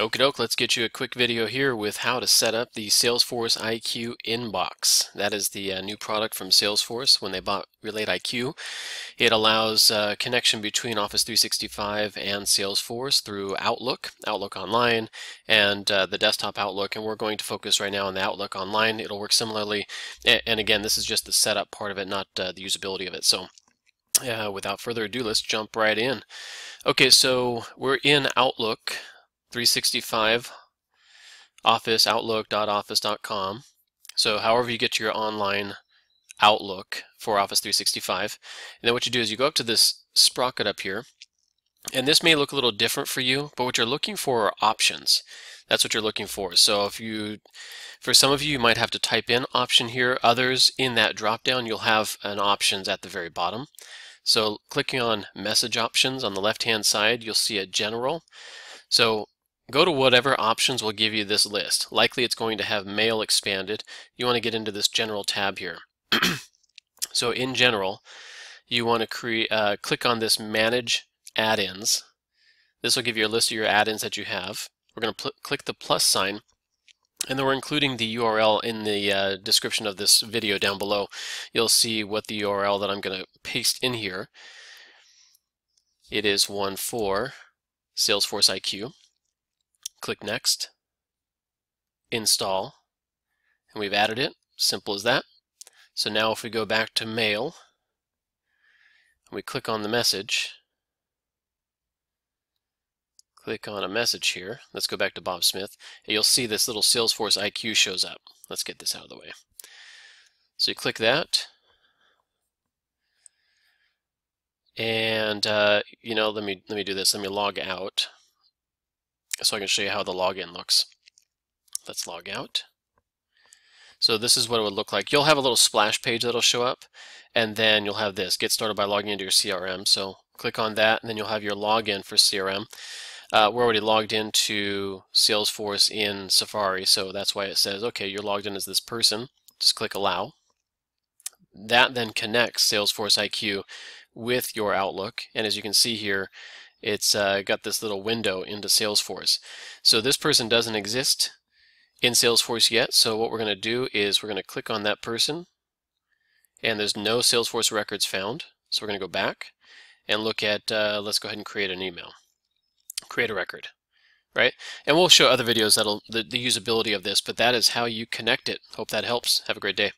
Okie doke, let's get you a quick video here with how to set up the Salesforce IQ inbox. That is the uh, new product from Salesforce when they bought Relate IQ. It allows uh, connection between Office 365 and Salesforce through Outlook, Outlook Online, and uh, the desktop Outlook. And we're going to focus right now on the Outlook Online. It'll work similarly. And again, this is just the setup part of it, not uh, the usability of it. So without further ado, let's jump right in. Okay, so we're in Outlook. 365 Office, Outlook.office.com. So however you get to your online Outlook for Office 365. And then what you do is you go up to this sprocket up here. And this may look a little different for you, but what you're looking for are options. That's what you're looking for. So if you, for some of you, you might have to type in option here. Others in that drop down, you'll have an options at the very bottom. So clicking on message options on the left hand side, you'll see a general. So Go to whatever options will give you this list. Likely it's going to have mail expanded. You want to get into this general tab here. so in general, you want to create, uh, click on this manage add-ins. This will give you a list of your add-ins that you have. We're going to click the plus sign and then we're including the URL in the uh, description of this video down below. You'll see what the URL that I'm going to paste in here. It is one for Salesforce IQ. Click Next, Install, and we've added it. Simple as that. So now if we go back to Mail, and we click on the message, click on a message here. Let's go back to Bob Smith. And you'll see this little Salesforce IQ shows up. Let's get this out of the way. So you click that. And, uh, you know, let me, let me do this. Let me log out so I can show you how the login looks. Let's log out. So this is what it would look like. You'll have a little splash page that'll show up, and then you'll have this, get started by logging into your CRM. So click on that, and then you'll have your login for CRM. Uh, we're already logged into Salesforce in Safari, so that's why it says, okay, you're logged in as this person. Just click Allow. That then connects Salesforce IQ with your Outlook, and as you can see here, it's uh, got this little window into Salesforce. So this person doesn't exist in Salesforce yet, so what we're going to do is we're going to click on that person, and there's no Salesforce records found. So we're going to go back and look at, uh, let's go ahead and create an email. Create a record, right? And we'll show other videos that'll, the, the usability of this, but that is how you connect it. Hope that helps. Have a great day.